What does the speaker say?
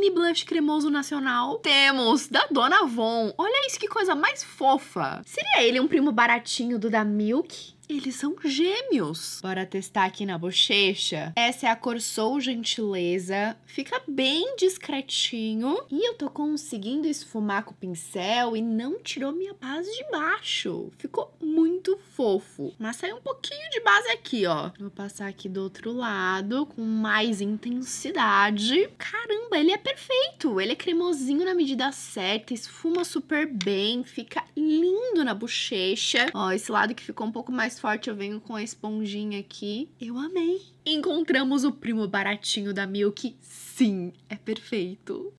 mini blush cremoso nacional. Temos da Dona Von. Olha isso, que coisa mais fofa. Seria ele um primo baratinho do da Milk? Eles são gêmeos. Bora testar aqui na bochecha. Essa é a cor Sou Gentileza. Fica bem discretinho. E eu tô conseguindo esfumar com o pincel e não tirou minha base de baixo. Ficou muito fofo. Mas saiu um pouquinho de base aqui, ó. Vou passar aqui do outro lado com mais intensidade. Caramba, ele é perfeito. Ele é cremosinho na medida certa, esfuma super bem, fica lindo na bochecha. Ó, esse lado que ficou um pouco mais forte, eu venho com a esponjinha aqui. Eu amei. Encontramos o primo baratinho da Milk. Sim, é perfeito.